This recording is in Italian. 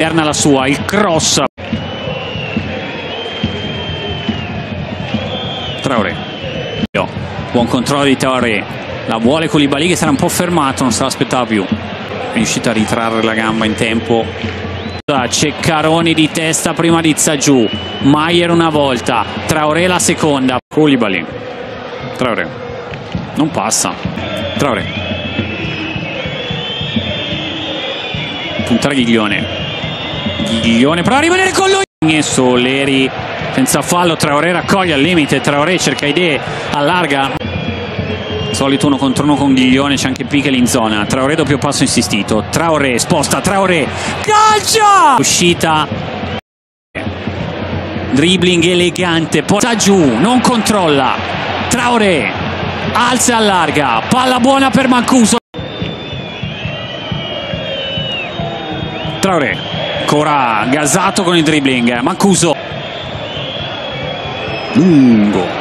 Berna la sua, il cross. Traoré. Buon controllo di Traoré. La vuole Koulibaly che sarà un po' fermato, non se l'aspettava più. È riuscito a ritrarre la gamba in tempo. Ceccaroni di testa prima di Zaggiù. Maier una volta. Traoré la seconda. Koulibaly. Traoré. Non passa. Traoré. Puntare Ghiglione. Ghiglione prova a rimanere con lui. Soleri senza fallo. Traoré raccoglie al limite. Traoré cerca idee. Allarga. Solito uno contro uno con Ghiglione, c'è anche Pichel in zona. Traoré doppio passo insistito. Traoré sposta, Traoré calcia! Uscita. Dribbling elegante, porta giù, non controlla. Traoré alza e allarga. Palla buona per Mancuso. Traoré ancora gasato con il dribbling. Mancuso lungo